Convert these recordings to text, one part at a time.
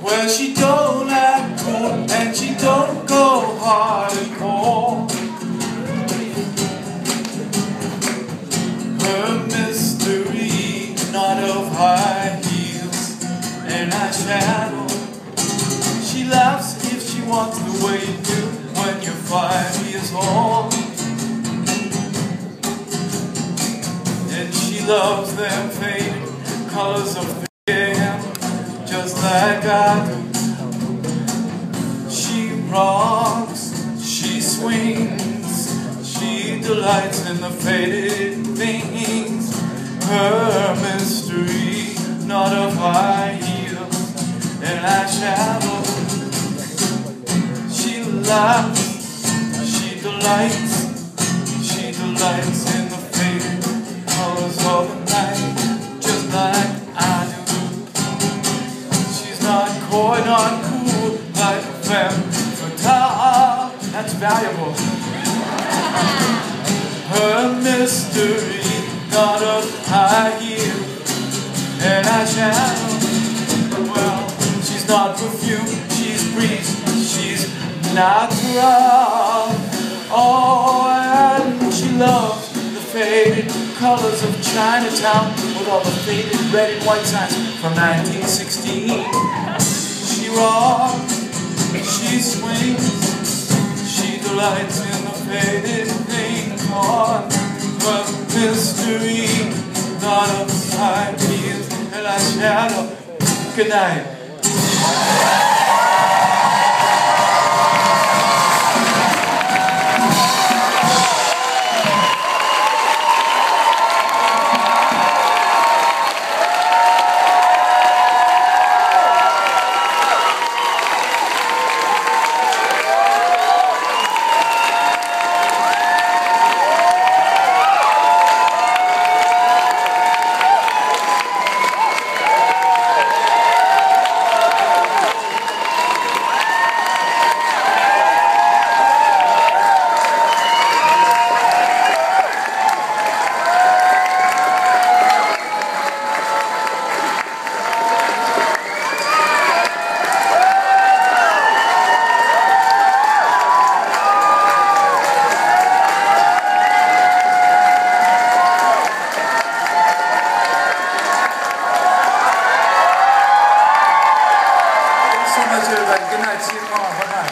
Well, she don't act cool and she don't go hardcore. Her mystery, not of high heels and eyeshadow. She laughs if she wants the way you do when you're five years old. And she loves them faded colors of just like do. She rocks, she swings, she delights in the faded things. Her mystery, not of high heels and eyeshadow. She laughs, she delights, she delights in not coy, not cool, like a femme fatale. Uh, that's valuable. Her mystery, not of high heel and eyeshadow. Well, she's not perfume, she's breeze, she's natural. Oh, and colors of Chinatown with all the faded red and white signs from 1916. She rocks, she swings, she delights in the faded thing on her mystery, not of side heels and eyeshadow. Good night. Much. Good night. See you tomorrow. Bye bye.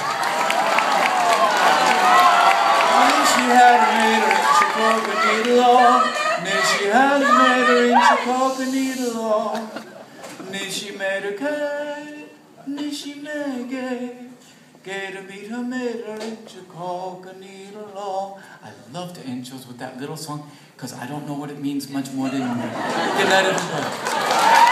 She had her inch of coca needle. Nay, she had her inch of coca needle. Nay, she made her gay. Nay, she made gay. Gay to meet her, inch of coca needle. I love end shows with that little song because I don't know what it means much more than you. Good night, everybody.